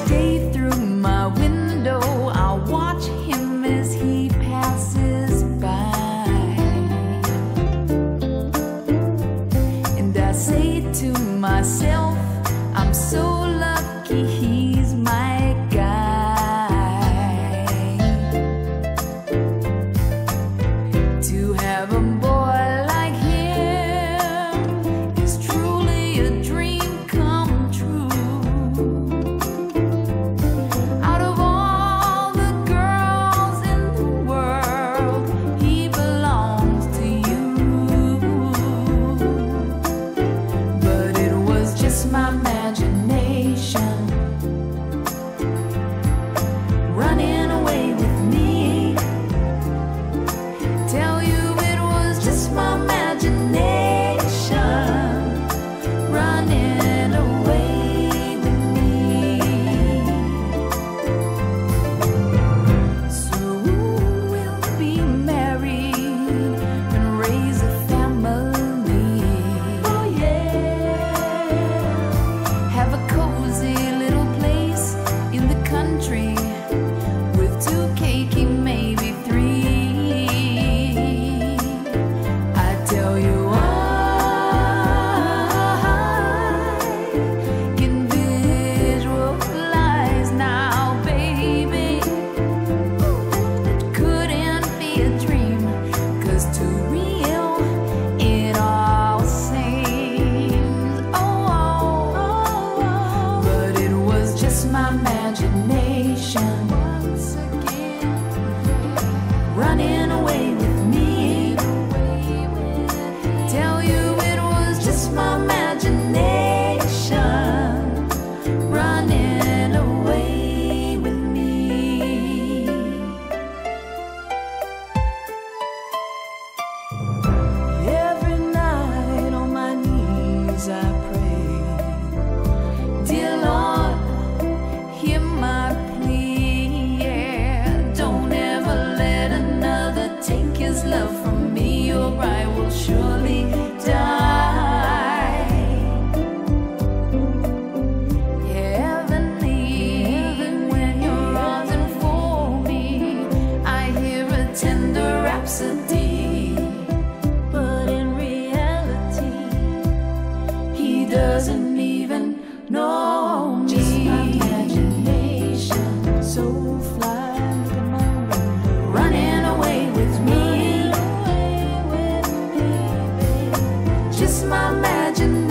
day through my window, I watch him as he passes by. And I say to myself, I'm so lucky just my imagination.